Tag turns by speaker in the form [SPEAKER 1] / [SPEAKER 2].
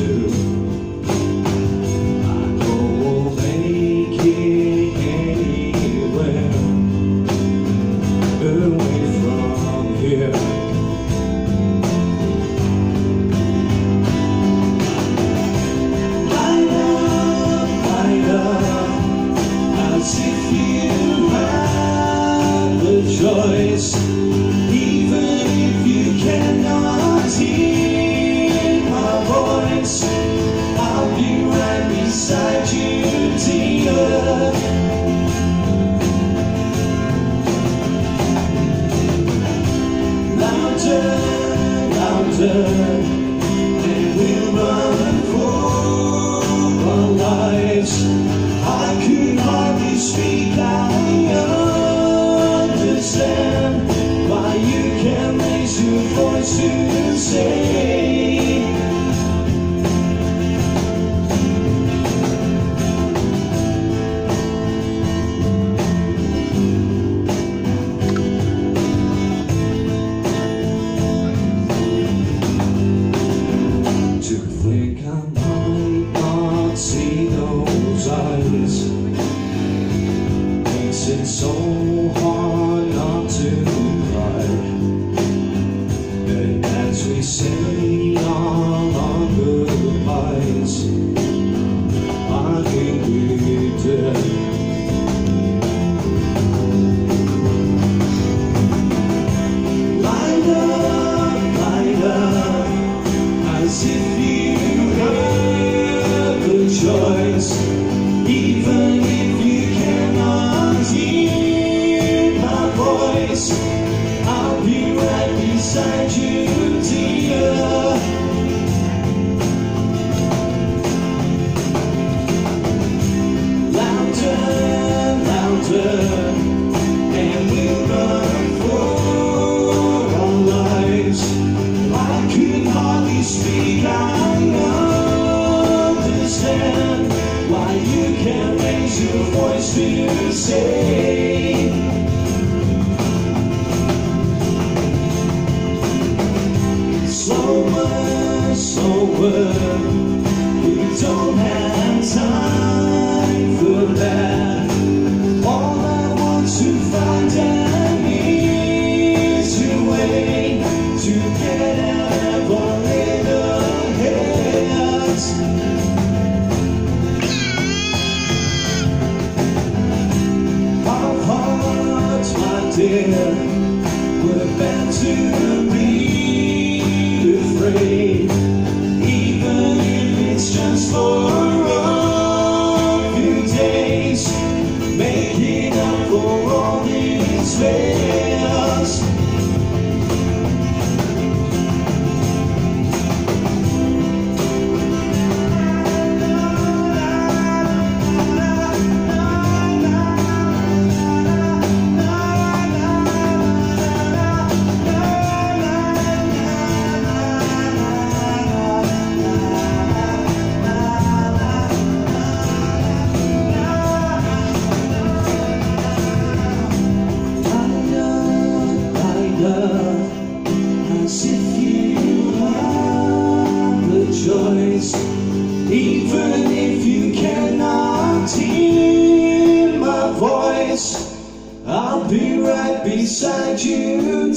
[SPEAKER 1] to speak, I understand why you can't raise your voice to say. To think I say say. Slower, slower. Dear, meant to be afraid, even if it's just for a few days, up for all these fails. Even if you cannot hear my voice, I'll be right beside you.